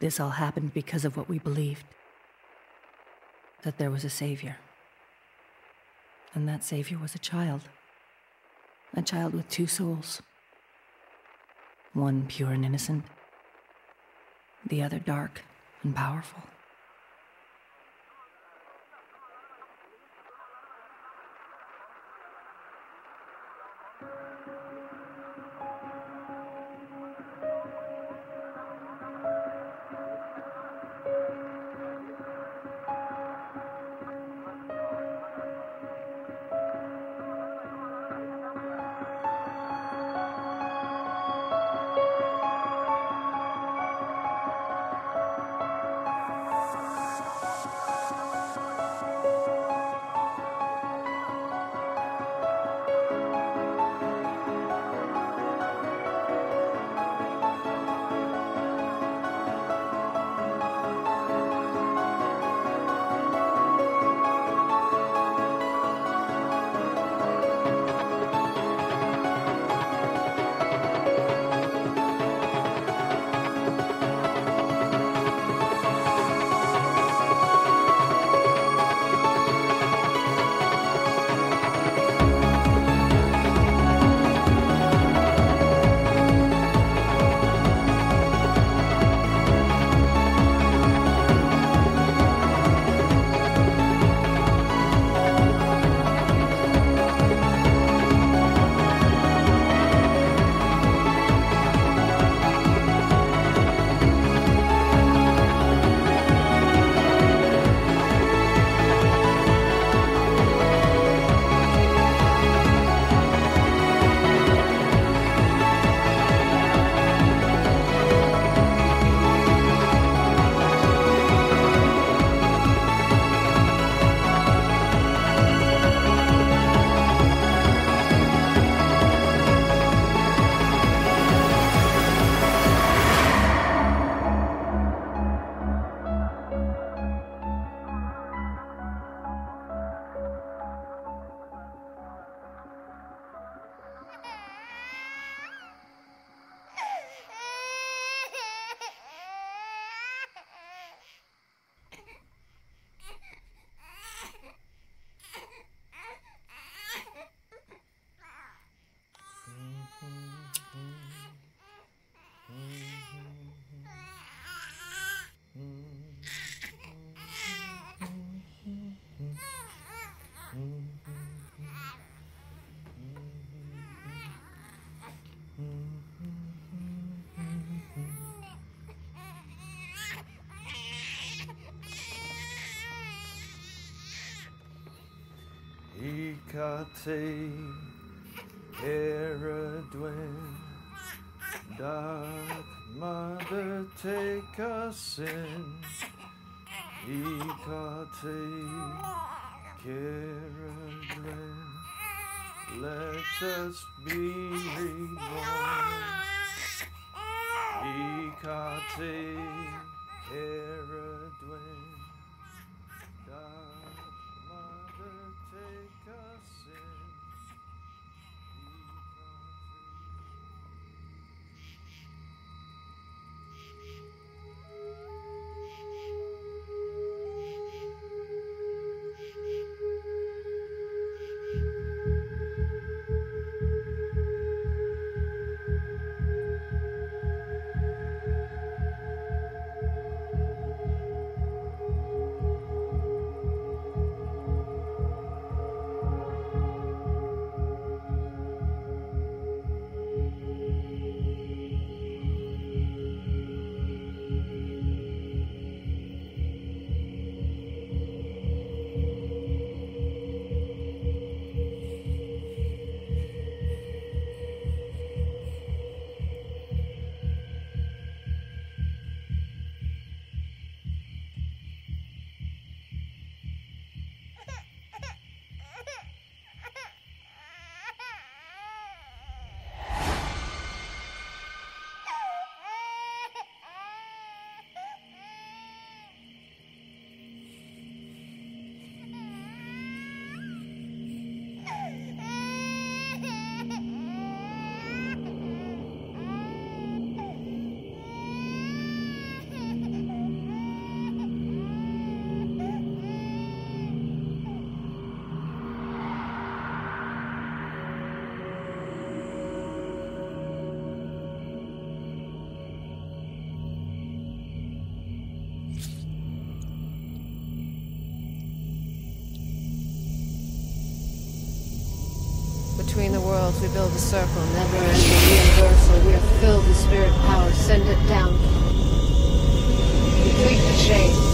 This all happened because of what we believed that there was a savior. And that savior was a child. A child with two souls. One pure and innocent, the other dark and powerful. Hecate, Herodwin, Dark Mother, take us in. Hecate, Herodwin, let us be reborn. Hecate, Herodwin, we build a circle, never ending, universal. We are filled with spirit power, send it down. Complete the chain.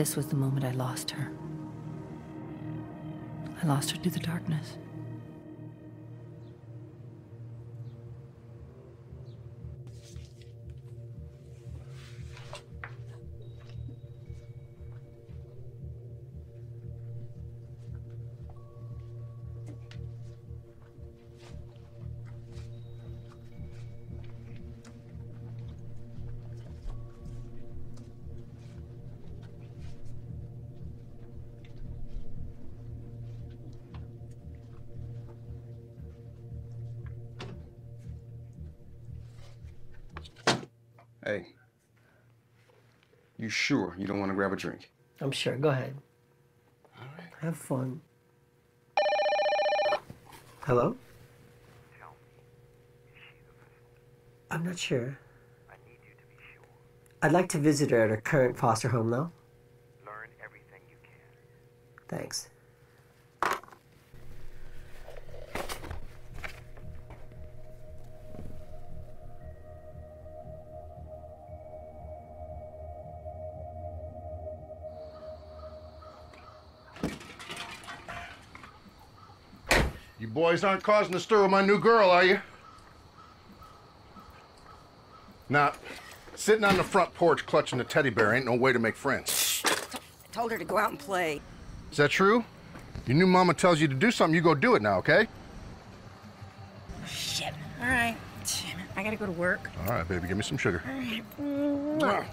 This was the moment I lost her. I lost her to the darkness. Hey, you sure you don't want to grab a drink? I'm sure. Go ahead. Have fun. Hello? I'm not sure. I'd like to visit her at her current foster home, though. Learn everything you can. Thanks. Boys aren't causing a stir with my new girl, are you? Now, sitting on the front porch clutching a teddy bear ain't no way to make friends. I told her to go out and play. Is that true? Your new mama tells you to do something, you go do it now, okay? Shit. All right. Damn it. I gotta go to work. All right, baby, give me some sugar. All right.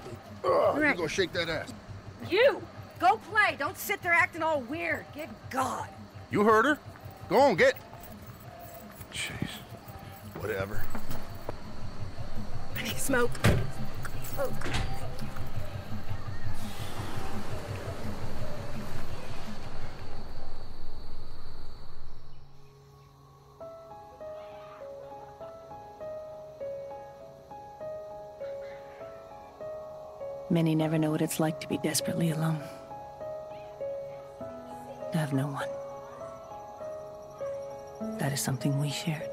You go shake that ass. You! Go play. Don't sit there acting all weird. Good God. You heard her. Go on, get. Jeez. Whatever. I need smoke. Smoke. Many never know what it's like to be desperately alone. To have no one. That is something we shared.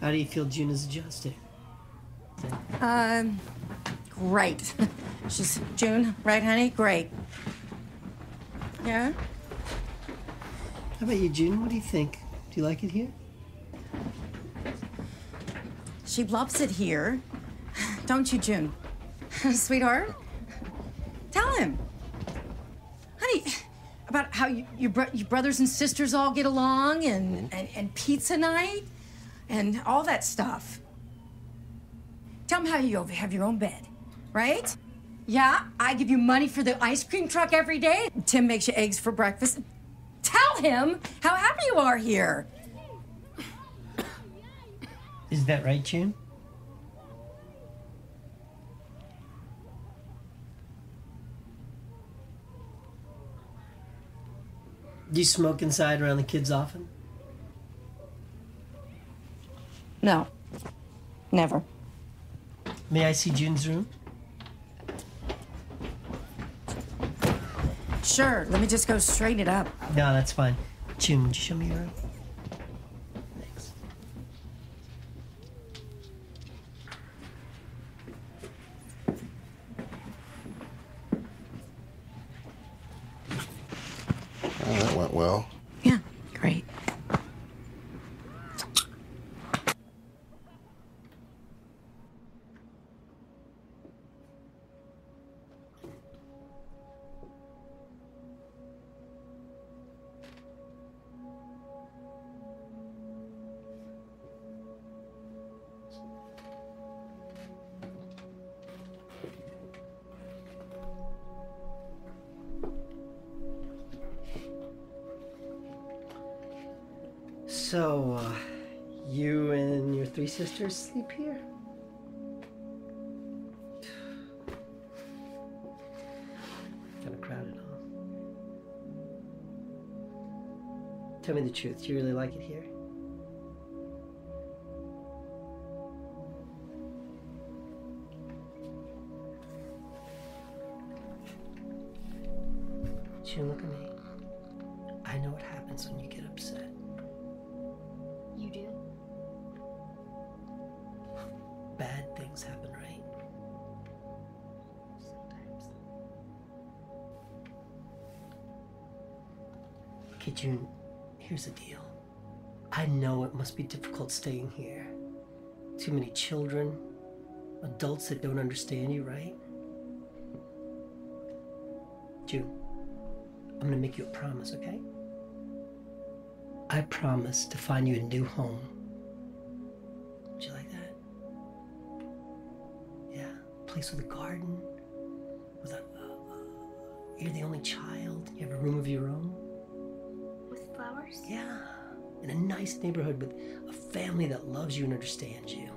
How do you feel June is adjusted? Um, great. She's June, right, honey? Great. Yeah? How about you, June? What do you think? Do you like it here? She loves it here. Don't you, June? Sweetheart? Tell him. Honey, about how you, your, bro- your brothers and sisters all get along and, mm-hmm. and, and pizza night and all that stuff. Tell him how you have your own bed, right? Yeah, I give you money for the ice cream truck every day. Tim makes you eggs for breakfast. Tell him how happy you are here. Is that right, June? Do you smoke inside around the kids often? No. Never. May I see June's room? Sure, let me just go straighten it up. No, that's fine. June, would you show me your room? Thanks. Oh, that went well. Sisters sleep here? Kind of crowded, huh? Tell me the truth. Do you really like it here? Staying here. Too many children, adults that don't understand you, right? June, I'm gonna make you a promise, okay? I promise to find you a new home. Would you like that? Yeah, a place with a garden, with a. Uh, you're the only child. You have a room of your own. With flowers? Yeah, in a nice neighborhood with a family that loves you and understands you.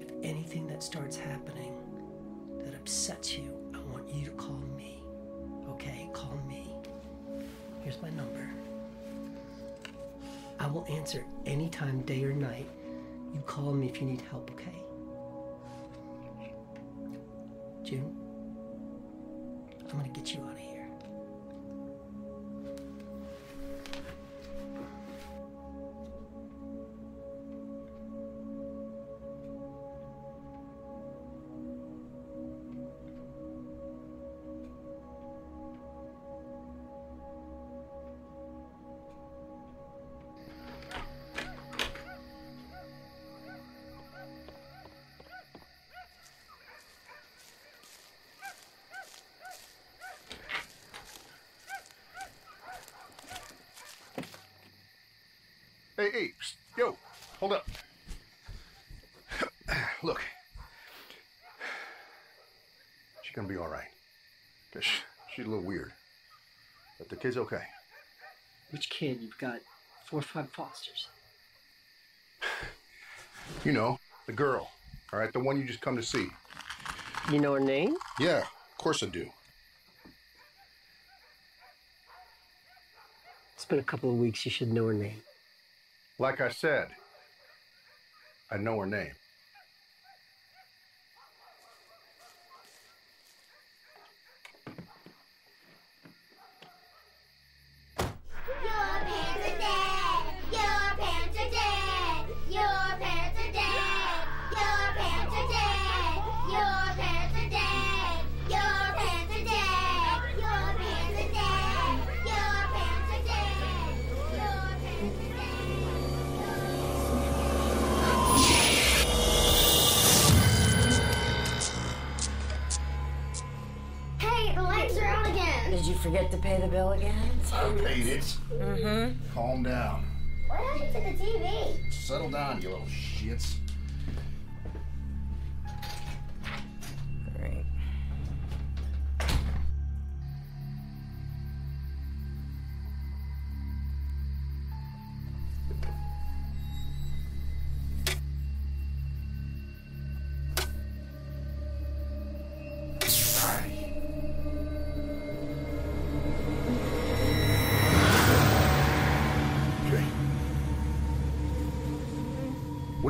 If anything that starts happening that upsets you, I want you to call me. Okay, call me. Here's my number. I will answer anytime, day or night. You call me if you need help, okay? June, I'm gonna get you out of here. But the kid's okay. Which kid? You've got four or five fosters. You know, the girl. All right, the one you just come to see. You know her name? Yeah, of course I do. It's been a couple of weeks. You should know her name. Like I said, I know her name.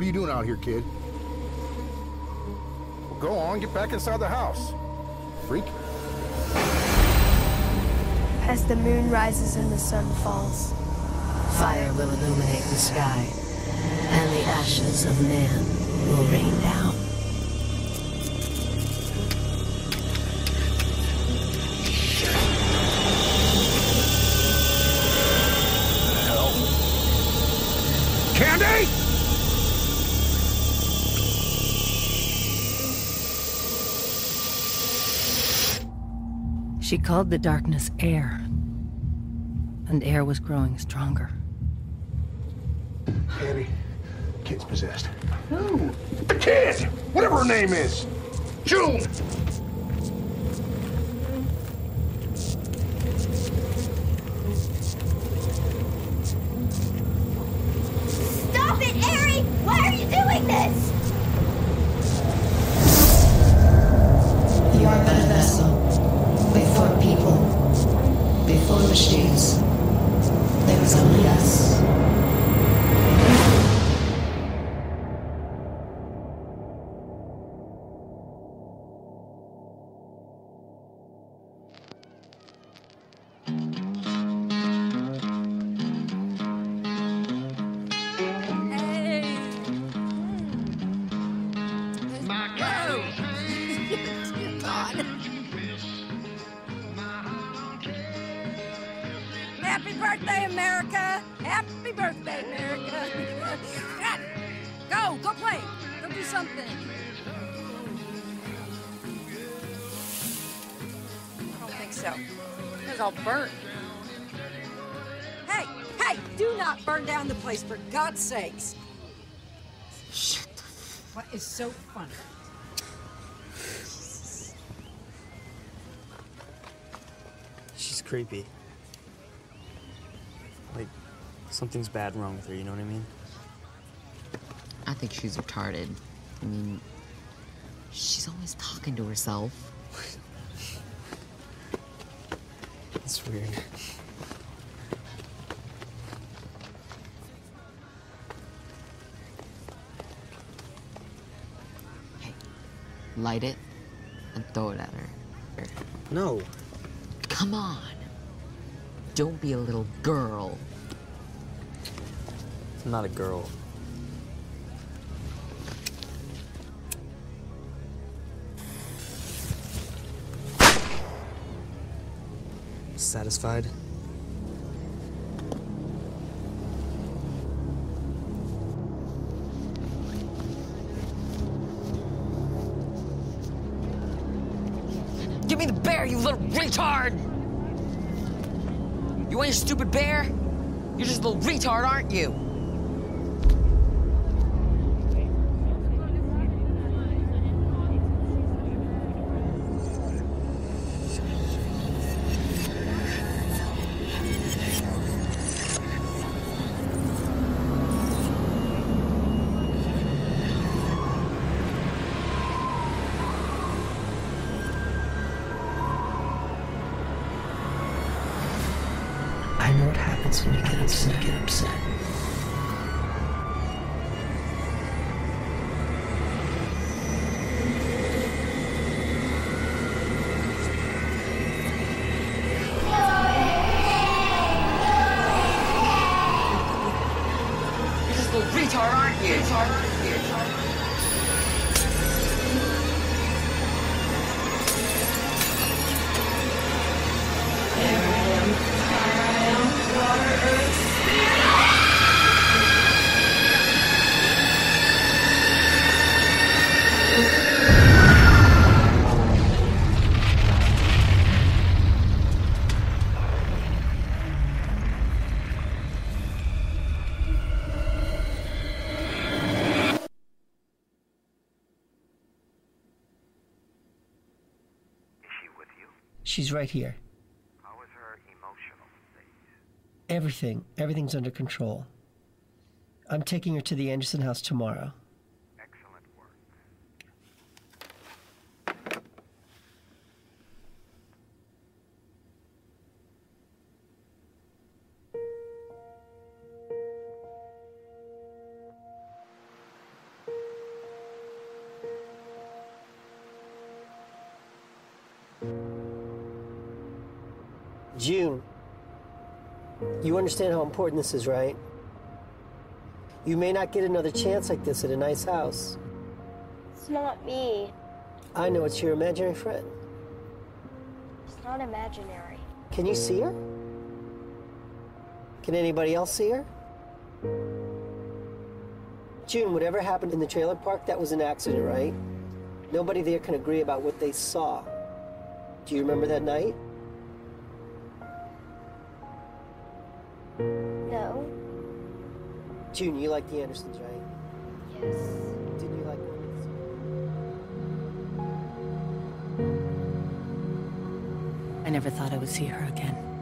What are you doing out here, kid? Well, go on, get back inside the house. Freak? As the moon rises and the sun falls, Fire will illuminate the sky, and the ashes of man will rain down. She called the darkness Aer, and Aer was growing stronger. Candy, kid's possessed. Who? The kid! Whatever her name is! June! Bad wrong with her, you know what I mean? I think she's retarded. I mean, she's always talking to herself. It's weird. Light it and throw it at her. No. Come on. Don't be a little girl. Not a girl. Satisfied? Give me the bear, you little retard! You want your stupid bear? You're just a little retard, aren't you? She's right here. How is her emotional state? Everything, everything's under control. I'm taking her to the Anderson house tomorrow. June, you understand how important this is, right? You may not get another chance like this at a nice house. It's not me. I know it's your imaginary friend. It's not imaginary. Can you see her? Can anybody else see her? June, whatever happened in the trailer park, that was an accident, right? Nobody there can agree about what they saw. Do you remember that night? June, you like the Andersons, right? Yes. Didn't you like I never thought I would see her again.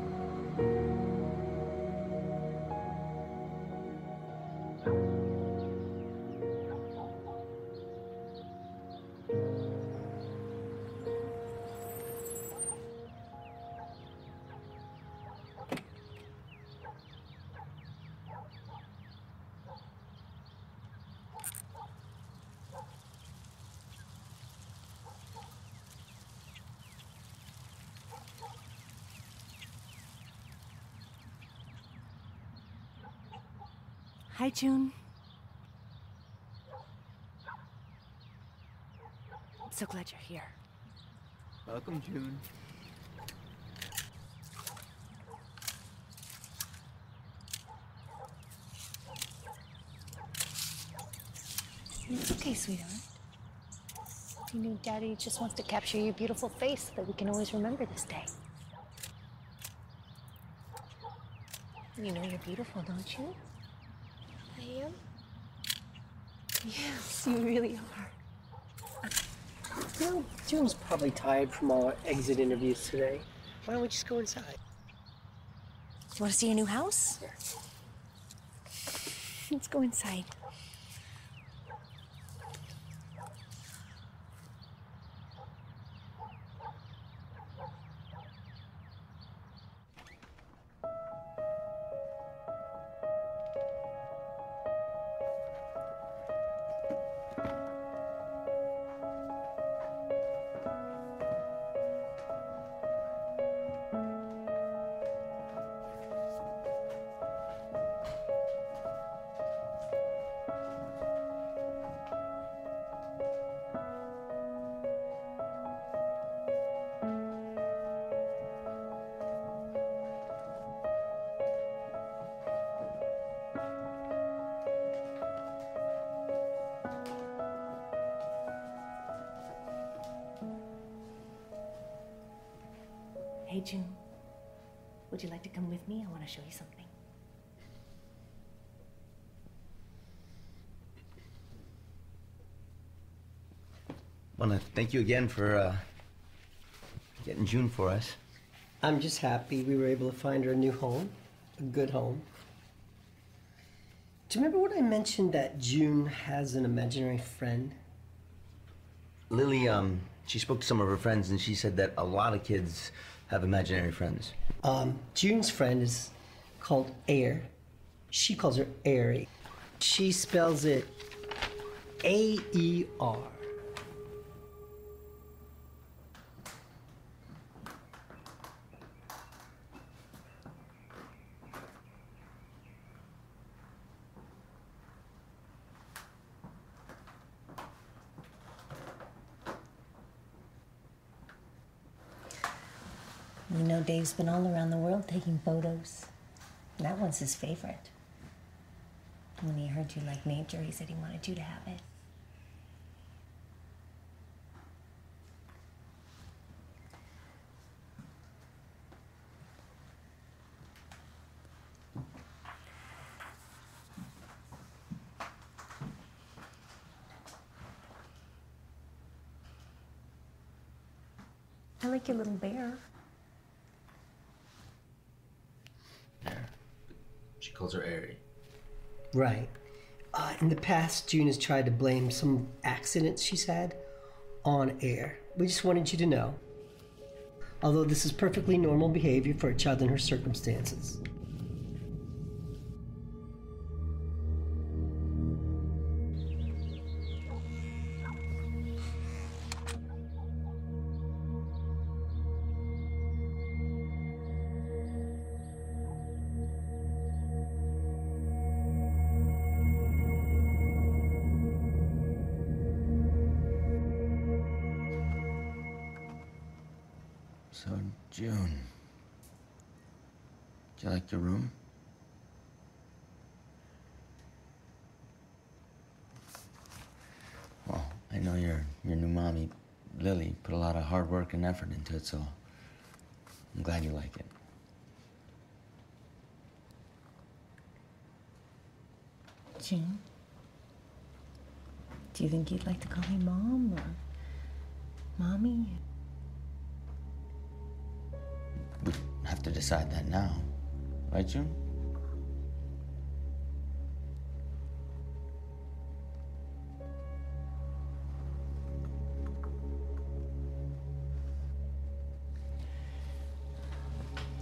Hi, June. I'm so glad you're here. Welcome, June. It's okay, sweetheart. You know, Daddy just wants to capture your beautiful face so that we can always remember this day. You know you're beautiful, don't you? I am? Yes, you really are. You know, probably tired from all our exit interviews today. Why don't we just go inside? You want to see your new house? Let's go inside. Hey, June. Would you like to come with me? I want to show you something. Want to thank you again for uh, getting June for us. I'm just happy we were able to find her a new home, a good home. Do you remember when I mentioned that June has an imaginary friend? Lily, um, she spoke to some of her friends and she said that a lot of kids have imaginary friends. Um, June's friend is called Aer. She calls her Airy. She spells it A E R. You know, Dave's been all around the world taking photos. That one's his favorite. When he heard you like nature, he said he wanted you to have it. I like your little bear. Her Airy. Right. Uh, in the past, June has tried to blame some accidents she's had on Aer. We just wanted you to know. Although this is perfectly normal behavior for a child in her circumstances. June. Do you like your room? Well, I know your your new mommy, Lily, put a lot of hard work and effort into it, so I'm glad you like it. June? Do you think you'd like to call me mom or mommy? Have to decide that now, right, June?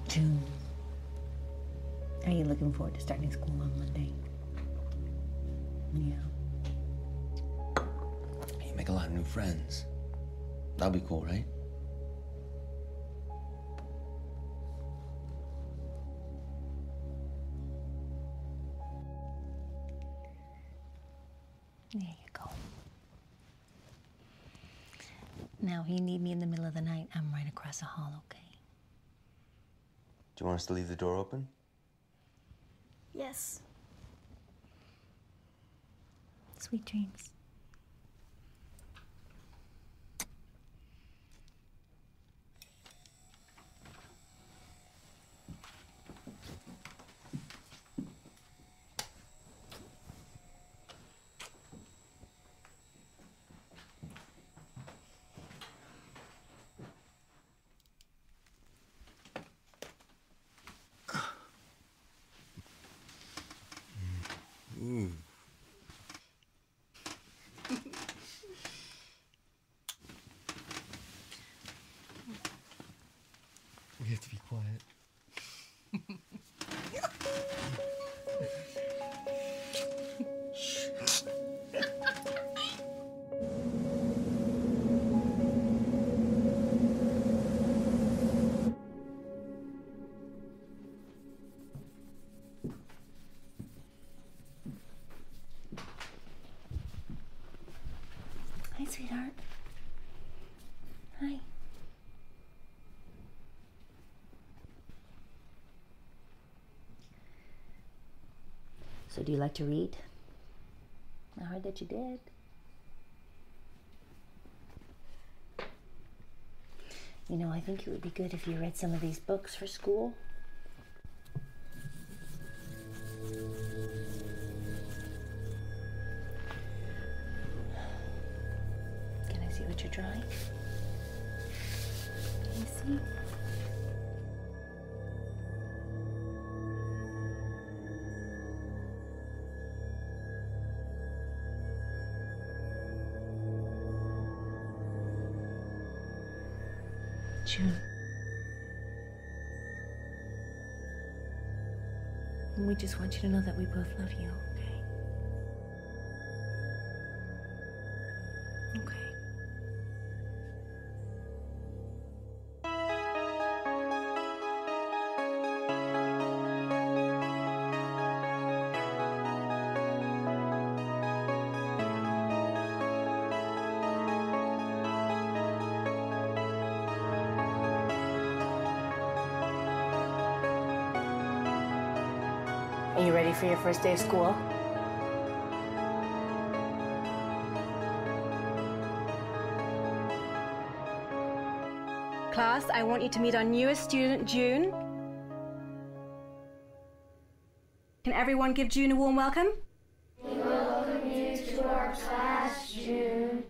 June. Are you looking forward to starting school on Monday? Yeah. You make a lot of new friends. That'll be cool, right? Across the hall, okay? Do you want us to leave the door open? Yes. Sweet dreams. Hi, sweetheart. Hi. So, do you like to read? I heard that you did. You know, I think it would be good if you read some of these books for school. Your first day of school? Class, I want you to meet our newest student, June. Can everyone give June a warm welcome? We welcome you to our class, June.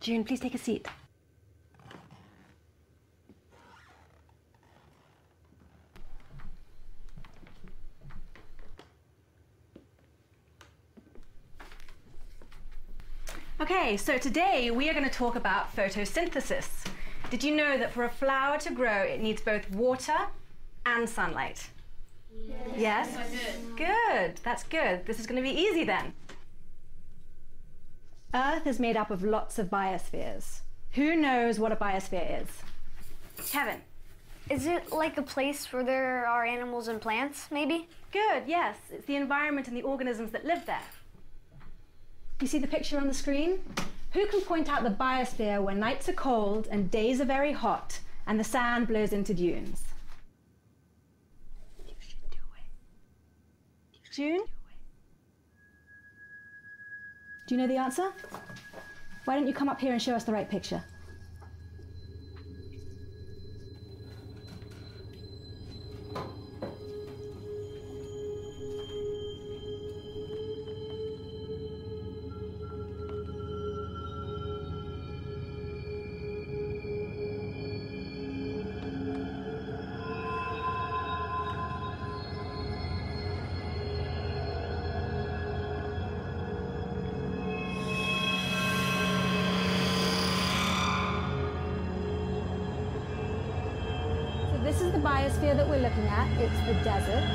June, please take a seat. Okay, so today we are going to talk about photosynthesis. Did you know that for a flower to grow, it needs both water and sunlight? Yes? Good, that's good. This is going to be easy then. Earth is made up of lots of biospheres. Who knows what a biosphere is? Kevin. Is it like a place where there are animals and plants, maybe? Good, yes. It's the environment and the organisms that live there. You see the picture on the screen? Who can point out the biosphere where nights are cold and days are very hot and the sand blows into dunes. June? Do you know the answer? Why don't you come up here and show us the right picture? The desert.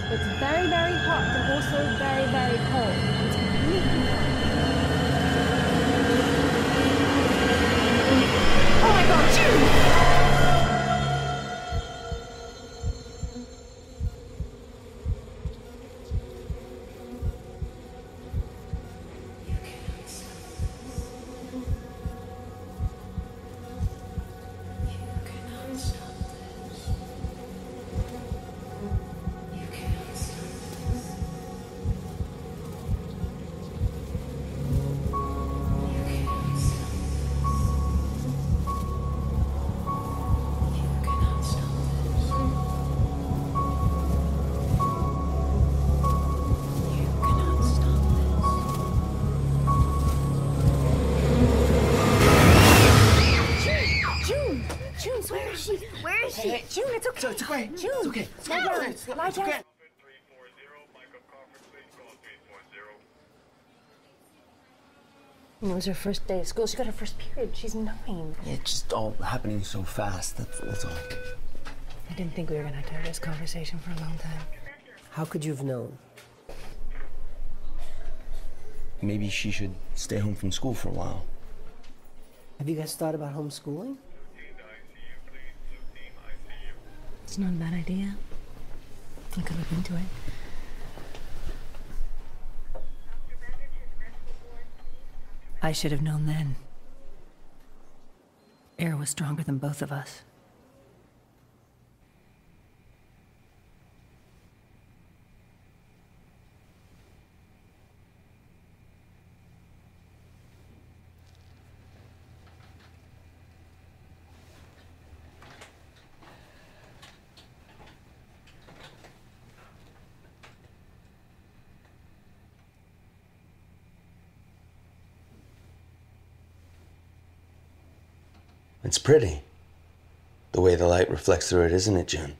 Hmm. okay. It's okay. June. It's okay. It's No. okay. It's Lie it's okay. It was her first day of school. She got her first period. She's nine. It's just all happening so fast. That's, that's all. I didn't think we were gonna have to have this conversation for a long time. How could you have known? Maybe she should stay home from school for a while. Have you guys thought about homeschooling? It's not a bad idea. I could look into it. I should have known then. Aer was stronger than both of us. It's pretty. The way the light reflects through it, isn't it, June?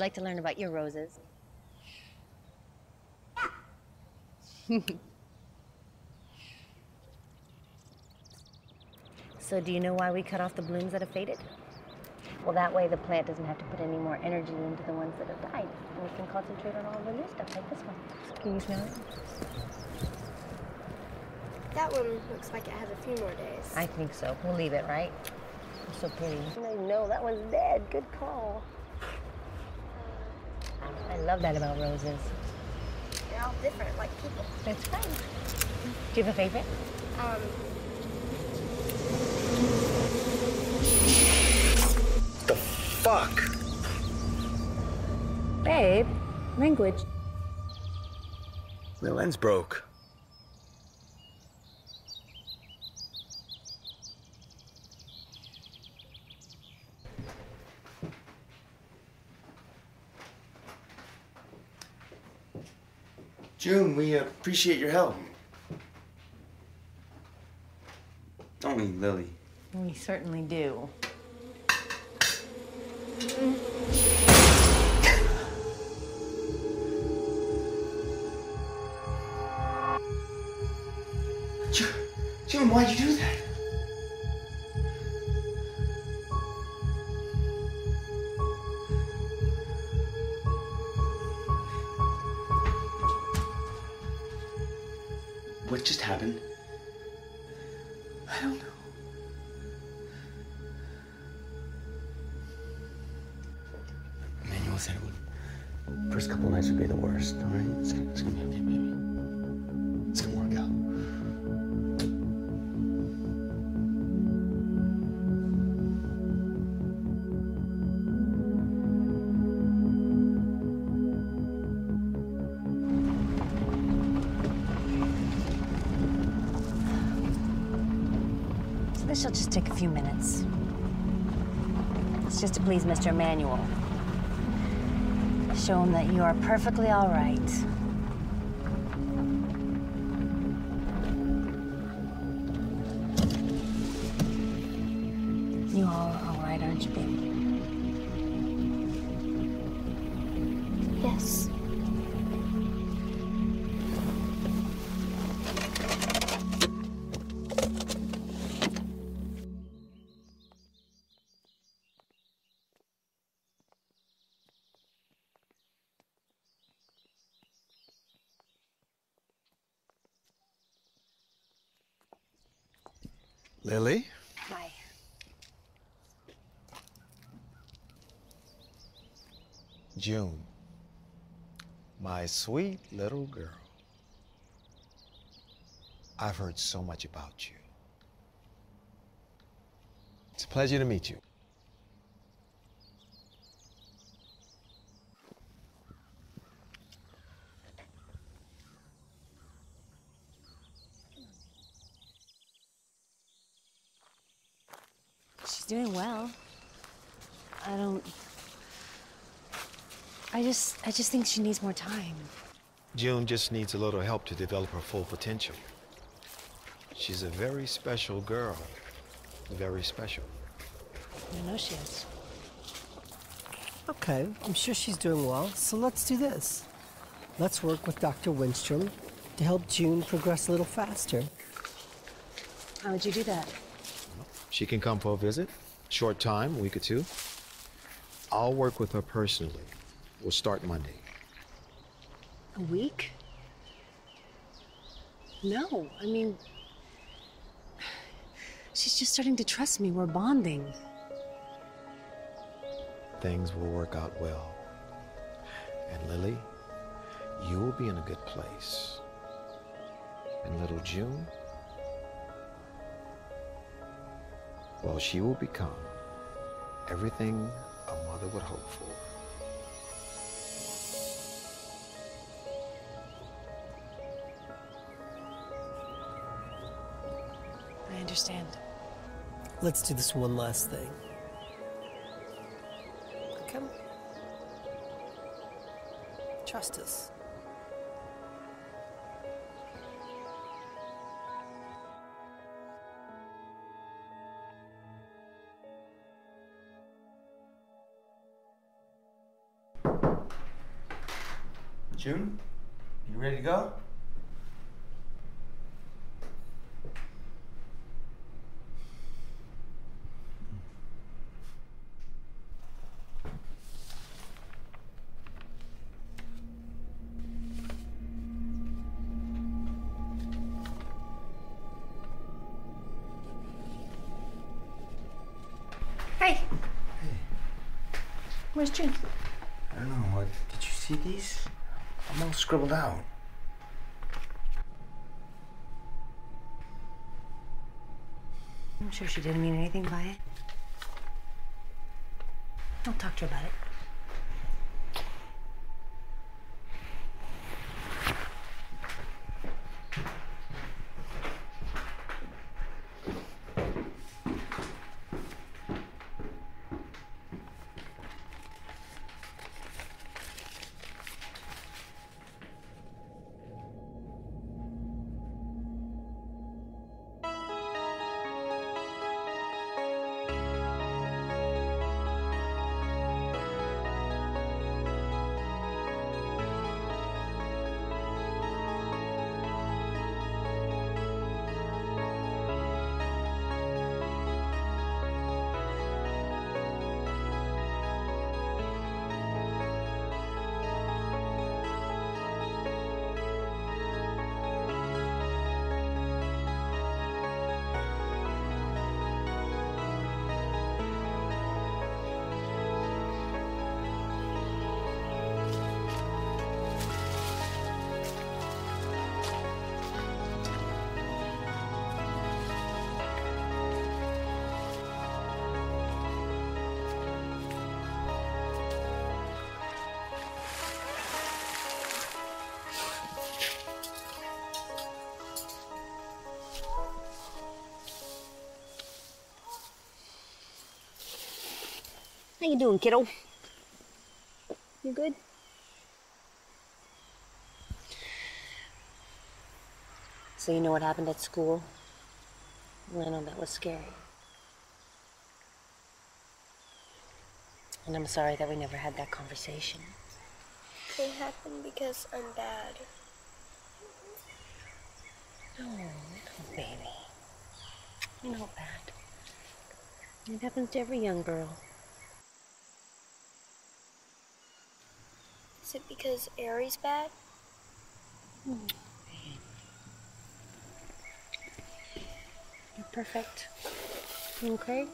Like to learn about your roses? so, do you know why we cut off the blooms that have faded? Well, that way the plant doesn't have to put any more energy into the ones that have died, and we can concentrate on all the new stuff like this one. Can you smell it? That one looks like it has a few more days. I think so. We'll leave it, right? It's so pretty. No, no, that one's dead. Good call. I love that about roses. They're all different, like people. That's fine. Do you have a favorite? Um, The fuck? Babe, language. The lens broke. June, we appreciate your help. Don't we, Lily? We certainly do. June, why'd you do right? It's gonna, it's gonna be okay, baby. It's gonna work out. So this shall just take a few minutes. It's just to please Mr. Emmanuel. Show him that you are perfectly all right. Sweet little girl. I've heard so much about you. It's a pleasure to meet you. She's doing well. I don't. I just, I think she needs more time. June just needs a little help to develop her full potential. She's a very special girl. Very special. I know she is. Okay, I'm sure she's doing well, so let's do this. Let's work with Dr. Winstrom to help June progress a little faster. How would you do that? She can come for a visit. Short time, week or two. I'll work with her personally. We'll start Monday. A week? No, I mean, she's just starting to trust me. We're bonding. Things will work out well. And Lily, you will be in a good place. And little June, well, she will become everything a mother would hope for. Understand. Let's do this one last thing. Come. Trust us. June, you ready to go? Sure she didn't mean anything by it. I'll talk to her about it. How you doing, kiddo? You good? So you know what happened at school? Well, I know that was scary. And I'm sorry that we never had that conversation. It happened because I'm bad. No, no, baby. You're not bad. It happens to every young girl. Is it because Aer's bad? You're perfect. Okay?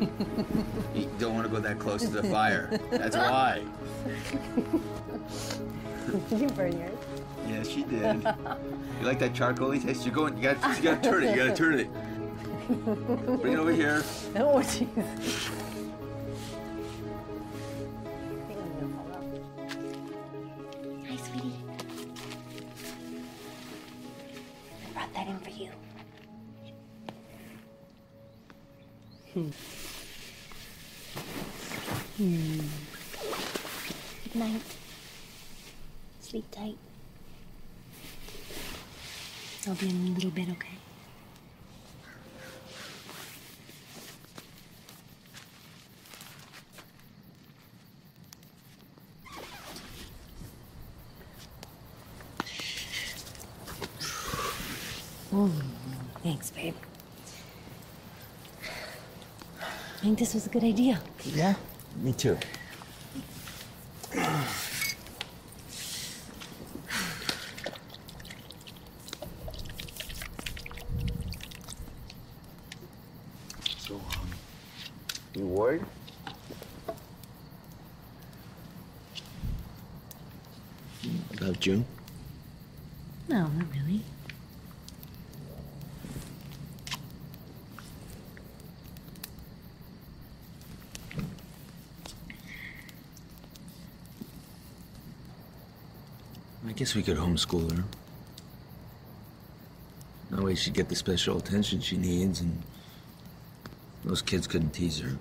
You don't want to go that close to the fire. That's why. Did you burn yours? Yes, she did. You like that charcoaly taste? You're going. You got. You got to turn it. You got to turn it. Bring it over here. Oh, jeez. Thanks, babe. I think this was a good idea. Yeah, me too. So, um, you worried? About June? No, not really. I guess we could homeschool her. That way she'd get the special attention she needs, and those kids couldn't tease her.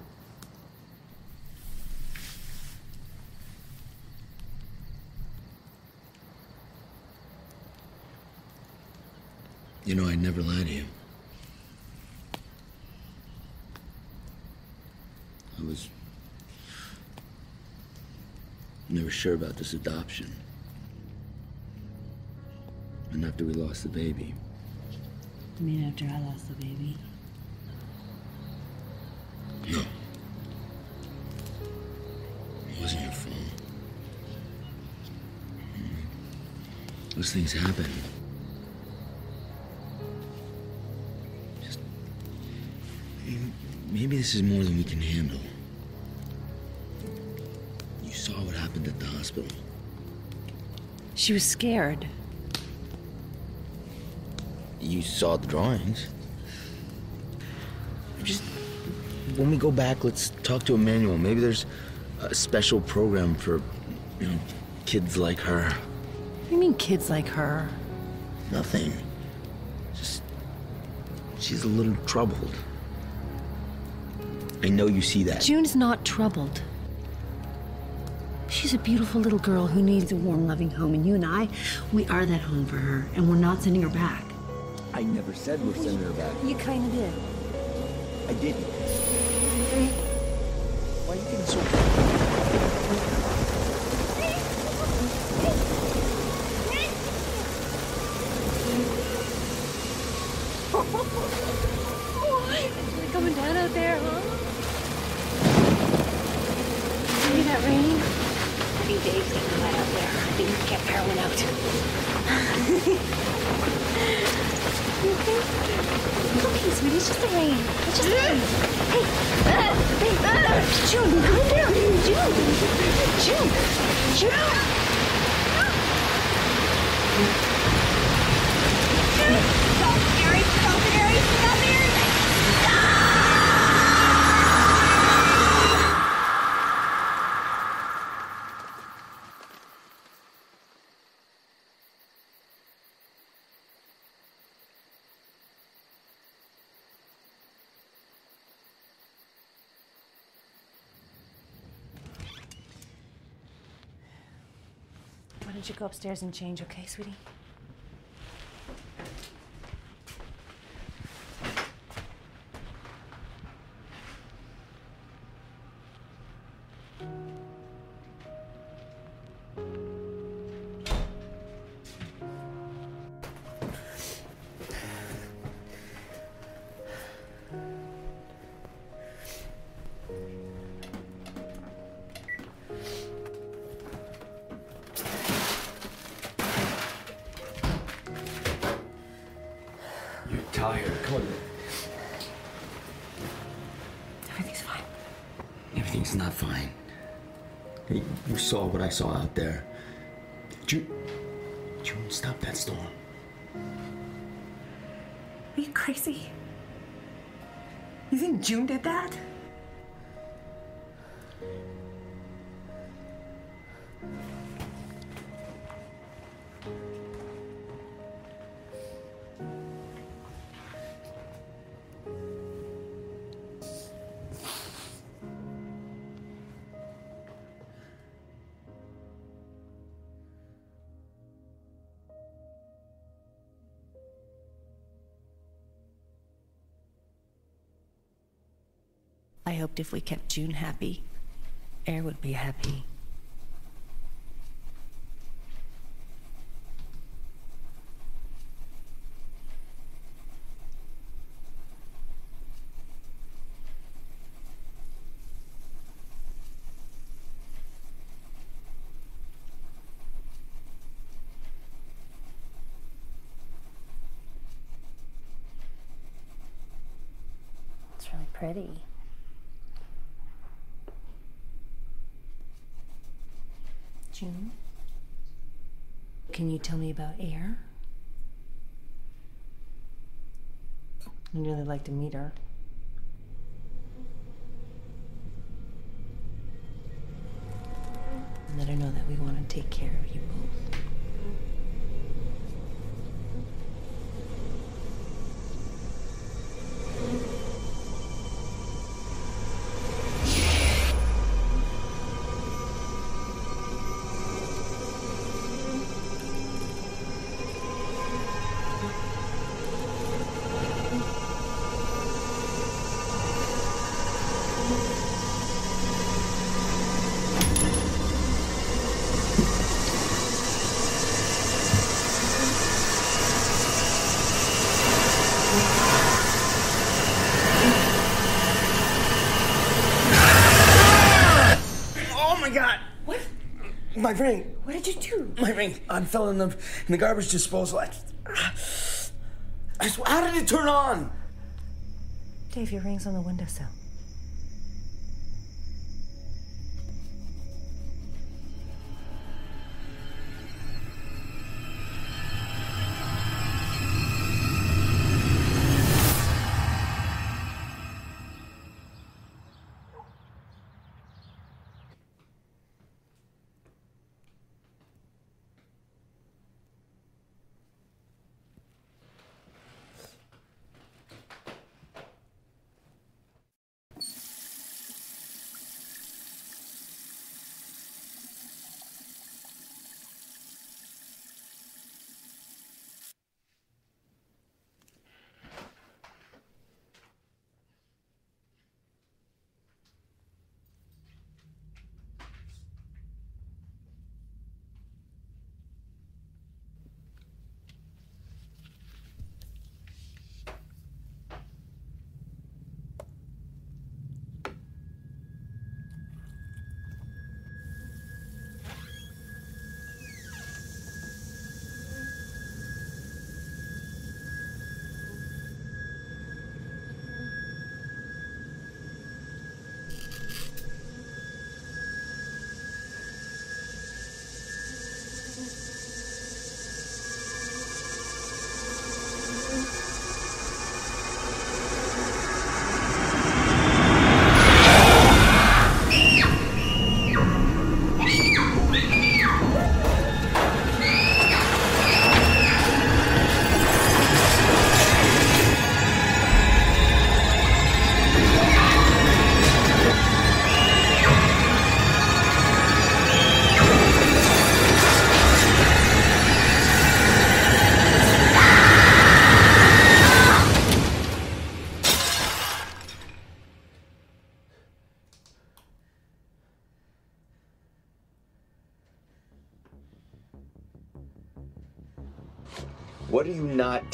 You know, I'd never lie to you. I was never sure about this adoption. After we lost the baby, I mean, after I lost the baby. no. It wasn't your fault. Those things happen. Just. Maybe this is more than we can handle. You saw what happened at the hospital. She was scared. You saw the drawings. Just when we go back, let's talk to Emmanuel. Maybe there's a special program for, you know, kids like her. What do you mean, kids like her? Nothing. Just she's a little troubled. I know you see that. June's not troubled. She's a beautiful little girl who needs a warm, loving home, and you and I, we are that home for her, and we're not sending her back. I never said we're sending her back. You kind of did. I didn't. Why are you getting so? What? We're coming down out there, huh? See that rain? I think Dave's getting wet out there. I think we can get Carolyn out. Okay, sweetie, it's just the rain. It's just the rain. Hey, hey, June, calm down. June, June, June. Don't you go upstairs and change, okay, sweetie? Saw out there. June, June, stop that storm. Are you crazy? You think June did that? If we kept June happy, Aer would be happy. Pretty. Can you tell me about Aer? I'd really like to meet her. Let her know that we want to take care of you both. Oh my god! What? My ring. What did you do? My ring. I fell in the in the garbage disposal. I, I swear, how did it turn on? Dave, your ring's on the windowsill.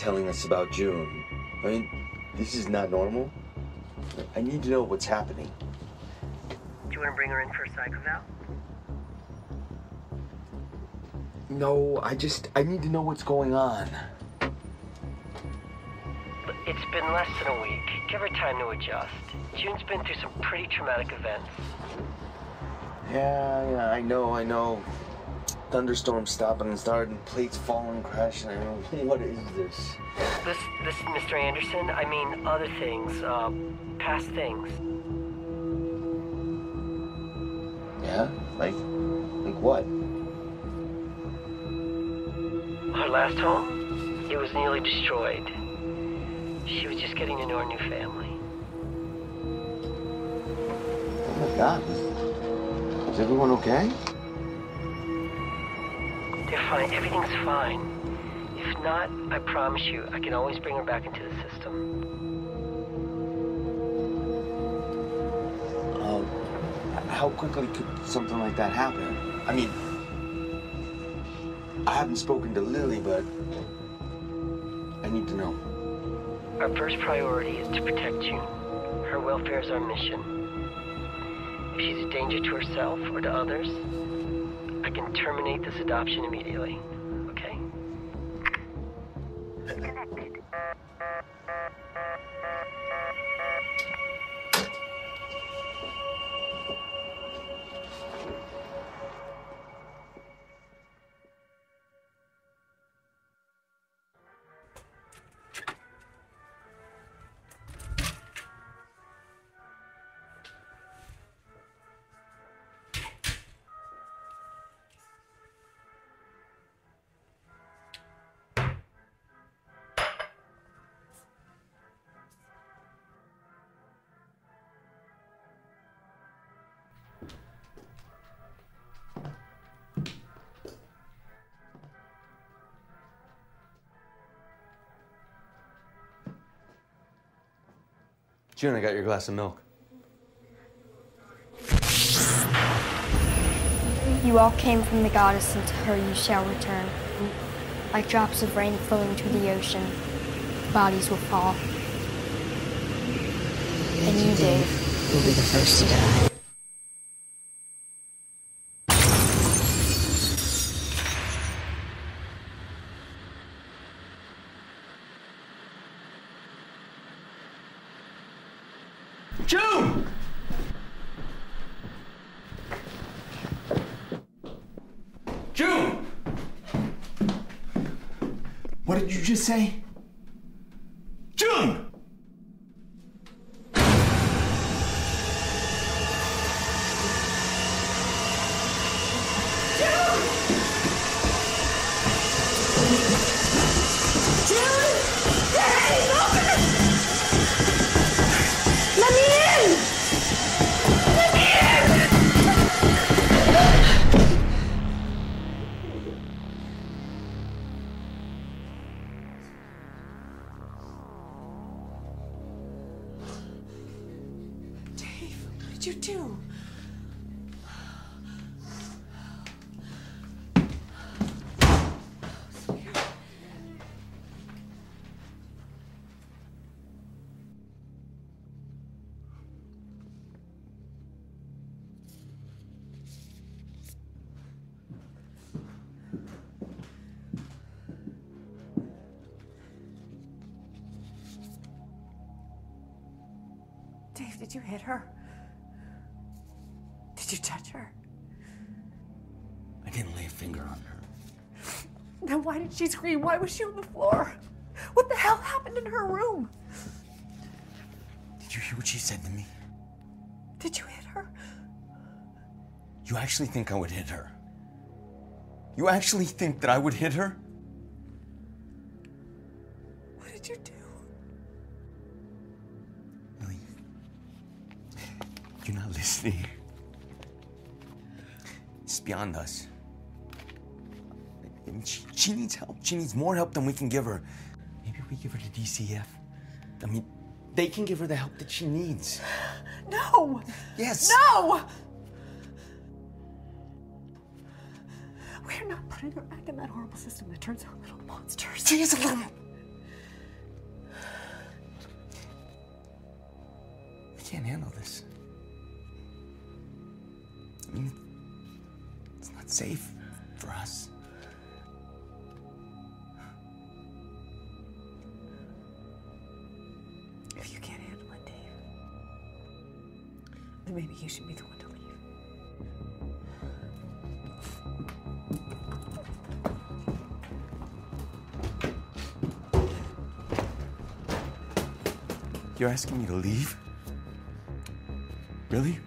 Telling us about June? I mean, this is not normal. I need to know what's happening. Do you want to bring her in for a psych eval? No, I just I need to know what's going on. It's been less than a week. Give her time to adjust. June's been through some pretty traumatic events. Yeah, yeah, I know, I know. Thunderstorm stopping and starting, plates falling, crashing. I mean, what is this? This, this, Mr. Anderson. I mean, other things, uh, past things. Yeah, like, like what? Her last home, it was nearly destroyed. She was just getting into her new family. Oh my God, is everyone okay? They're fine. Everything's fine. If not, I promise you, I can always bring her back into the system. Um, how quickly could something like that happen? I mean, I haven't spoken to Lily, but I need to know. Our first priority is to protect June. Her welfare is our mission. If she's a danger to herself or to others, I can terminate this adoption immediately. Okay? June, I got your glass of milk. You all came from the goddess, and to her you shall return. Like drops of rain flowing to the ocean, bodies will fall. And you, Dave, will be the first to die. June! June! What did you just say? Hit her? Did you touch her? I didn't lay a finger on her. Then why did she scream? Why was she on the floor? What the hell happened in her room? Did you hear what she said to me? Did you hit her? You actually think I would hit her? You actually think that I would hit her? What did you do? You're not listening. It's beyond us. I mean, She, she needs help. She needs more help than we can give her. Maybe we give her to DCF. I mean, they can give her the help that she needs. No! Yes! No! We're not putting her back in that horrible system that turns out little monsters. She is a little. I can't handle this. Safe for us. If you can't handle it, Dave, then maybe you should be the one to leave. You're asking me to leave? Really?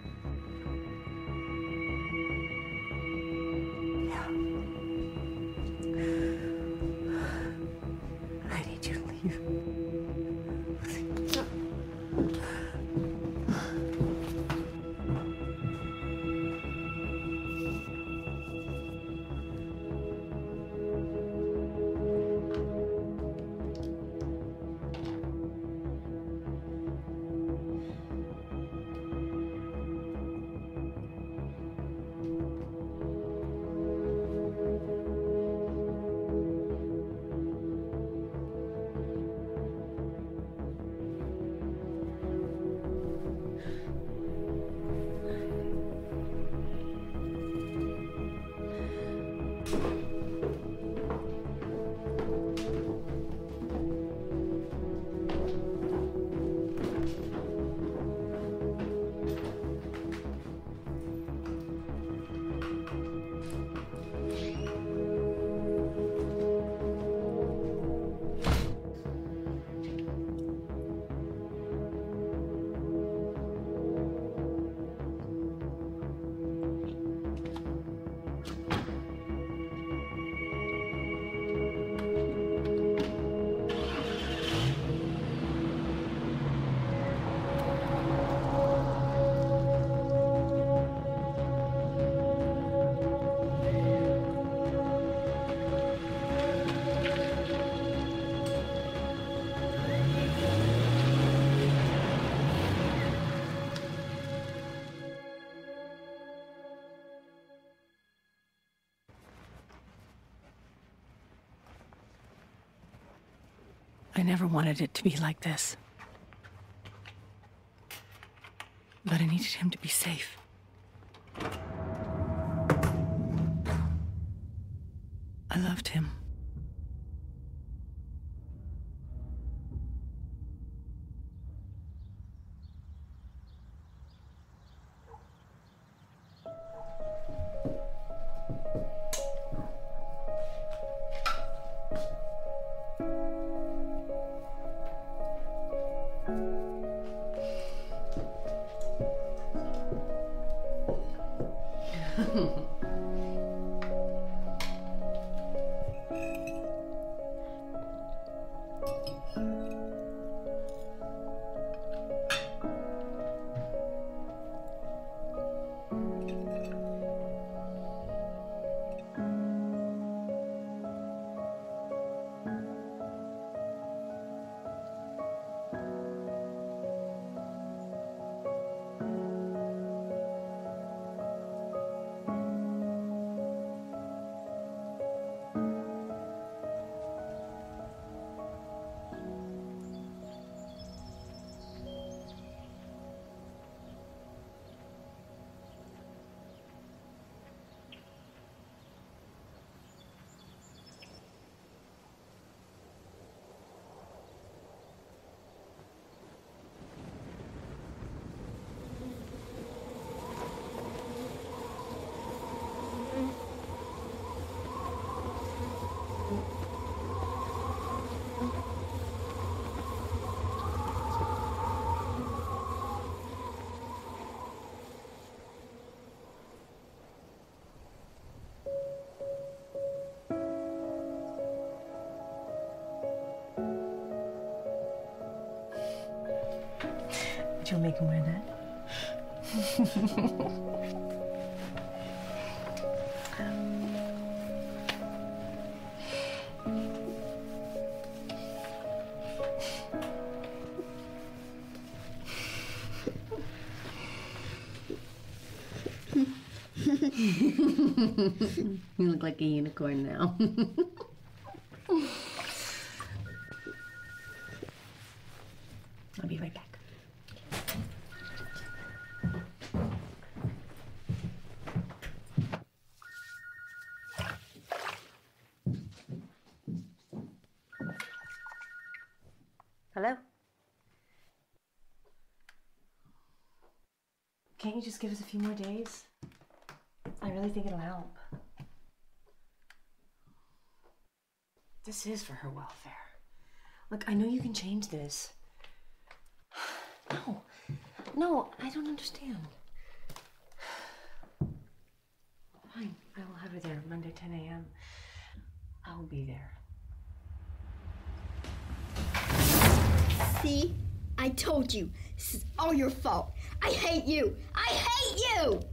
I never wanted it to be like this. But I needed him to be safe. You make him wear that? you look like a unicorn now. give us a few more days? I really think it'll help. This is for her welfare. Look, I know you can change this. No, no, I don't understand. Fine, I will have her there Monday, 10 a.m. I will be there. See? I told you. This is all your fault. I hate you. I hate you!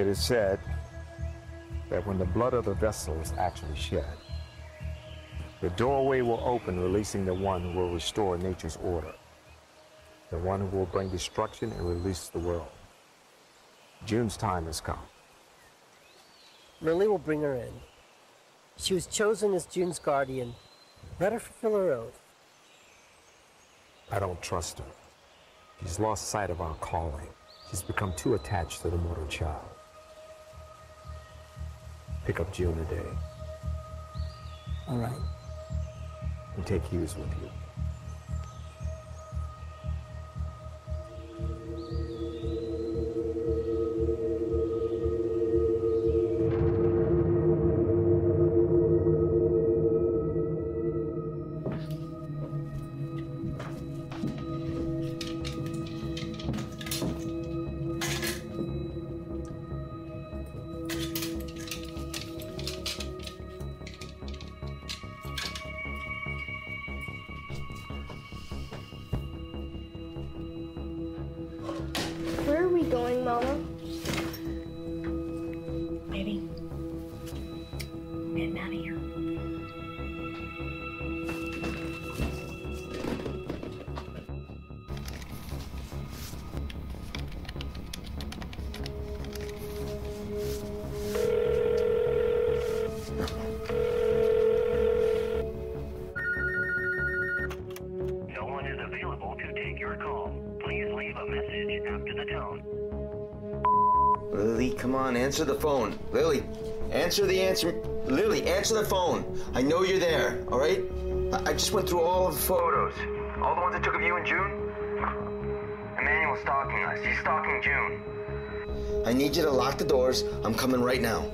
It is said that when the blood of the vessel is actually shed, the doorway will open, releasing the one who will restore nature's order, the one who will bring destruction and release the world. June's time has come. Lily will bring her in. She was chosen as June's guardian. Let her fulfill her oath. I don't trust her. She's lost sight of our calling. She's become too attached to the mortal child. Pick up June today All right. and take Hughes with you. Answer the phone. I know you're there, all right? I, I just went through all of the photos. All the ones I took of you in June? Emmanuel's stalking us. He's stalking June. I need you to lock the doors. I'm coming right now.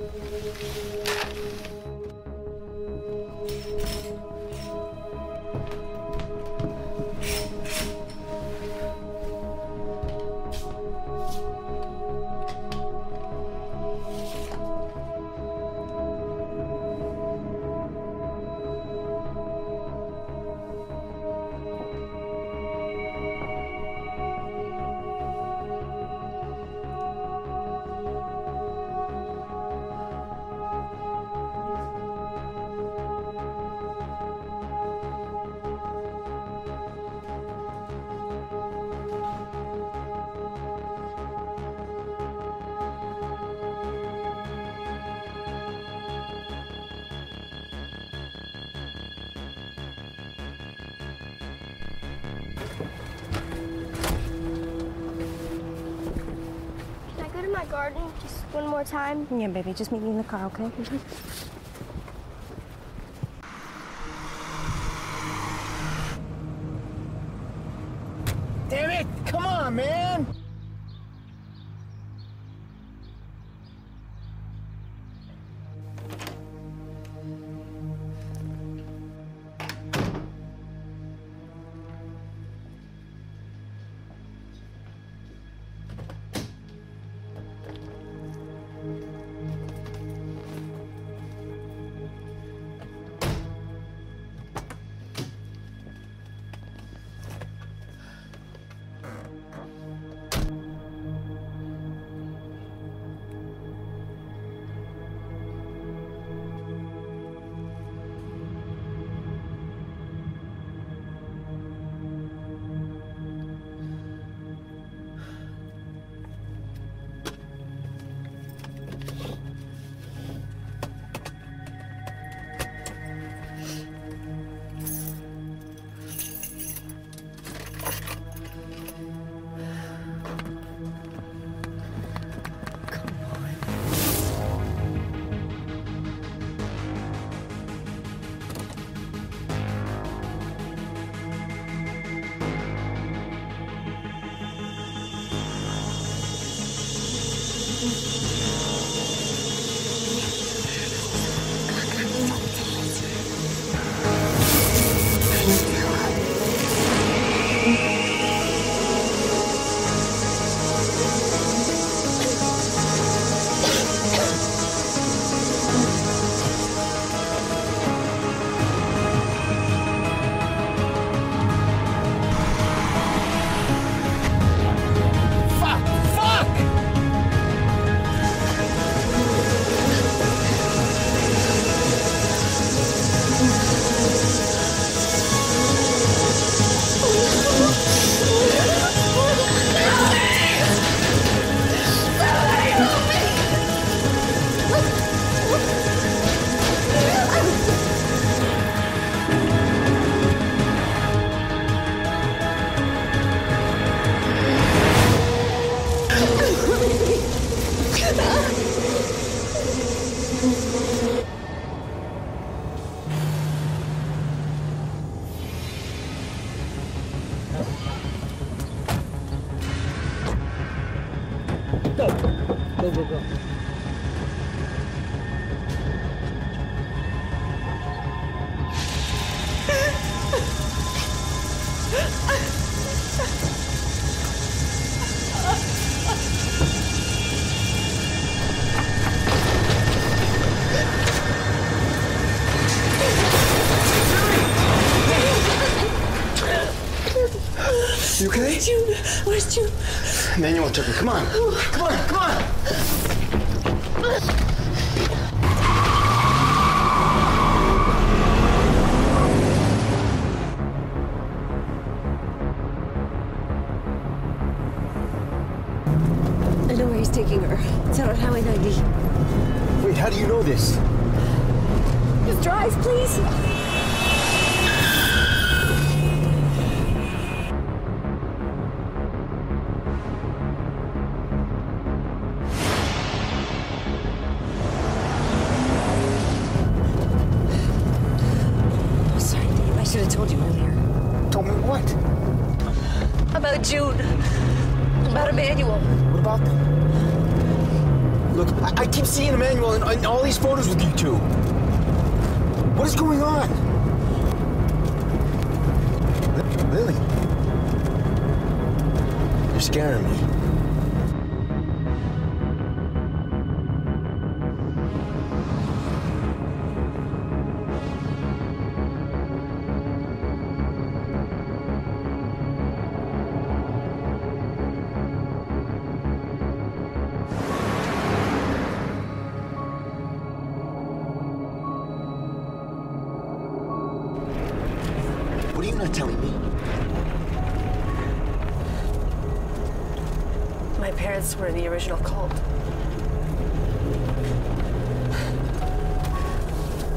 Garden just one more time? Yeah, baby, just meet me in the car, okay? Come on. Are you not telling me? My parents were in the original cult.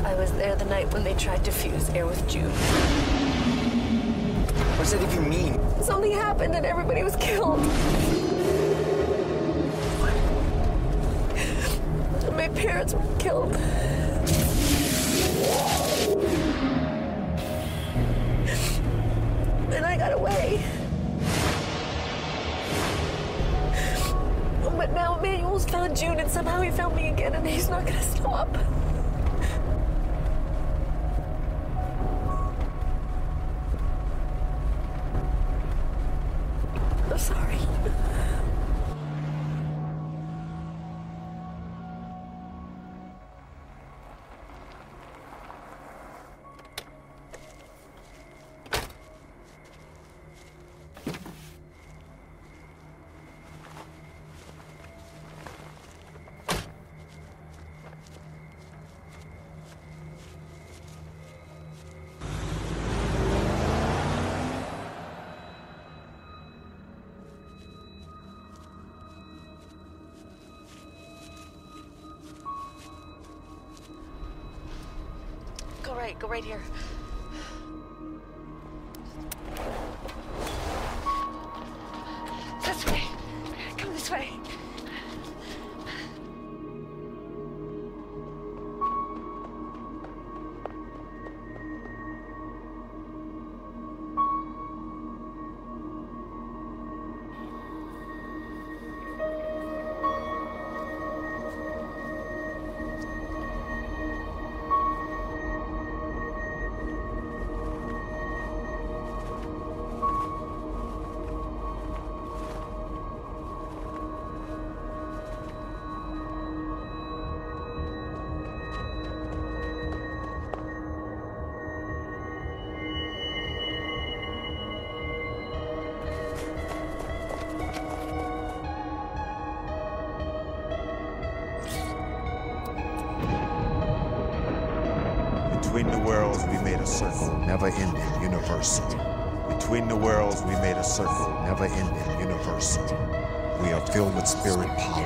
I was there the night when they tried to fuse Aer with June. What does that even mean? Something happened and everybody was killed. My parents were killed. Emmanuel's found June and somehow he found me again and he's not gonna stop.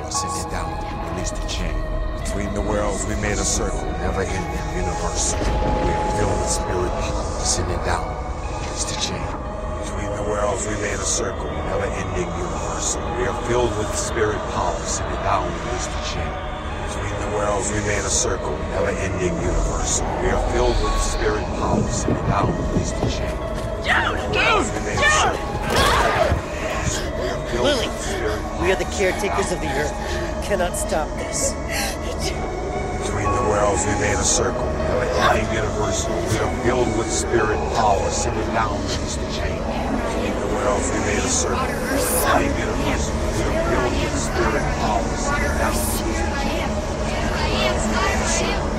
Power, send it down, release the chain. Between the worlds, we made a circle, never ending, universal. We are filled with spirit send it down, release the chain. Between the worlds, we made a circle, never ending, universal. We are filled with spirit power, send it down, release the chain. Between the worlds, we made a circle, never ending universal. We are filled with spirit power, send it down, release the chain. Jude! We made a. We are Lily! with spirit power. We are the caretakers of the earth. Cannot stop this. Between the worlds, we made a circle. A time universal. We are filled with spirit power, sending down these to change. Between the worlds, we made a circle. A time universal. We are filled with spirit power, sending down these to change.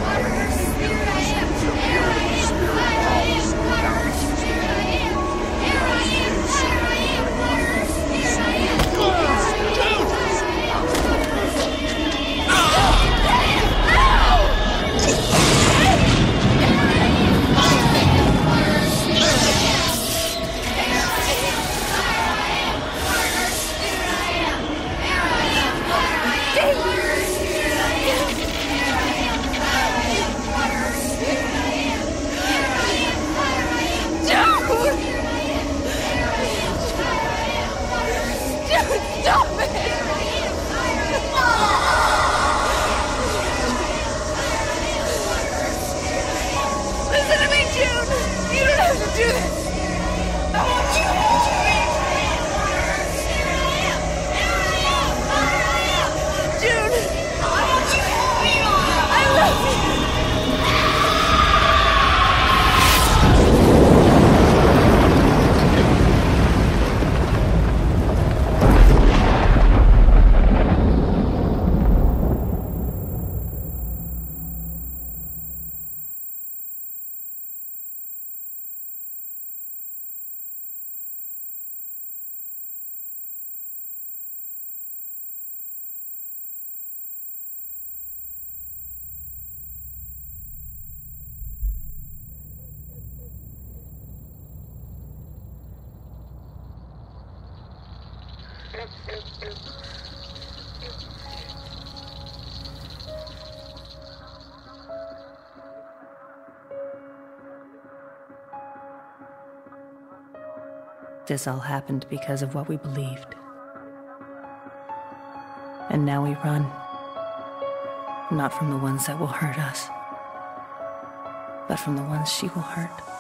This all happened because of what we believed. And now we run. Not from the ones that will hurt us, but from the ones she will hurt.